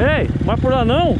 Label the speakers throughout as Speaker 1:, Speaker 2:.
Speaker 1: Ei, vai por lá não?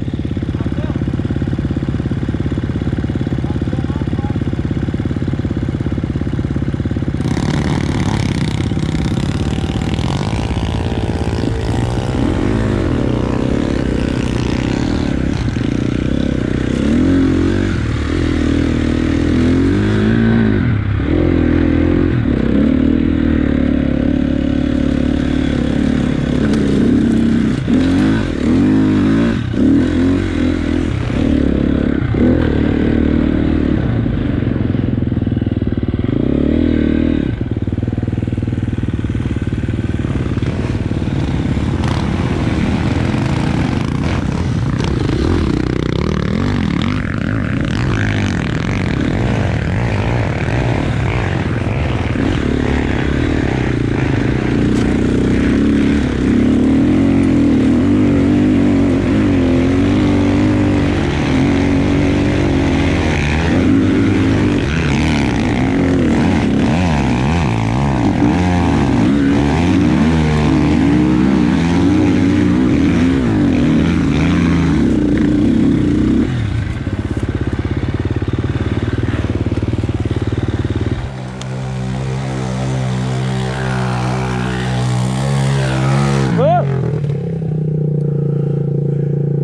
Speaker 1: Ô,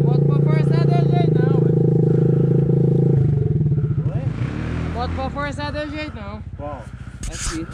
Speaker 2: Bota pra forçar de jeito não, Bota pra forçar de jeito não.
Speaker 3: Qual?
Speaker 2: Aqui.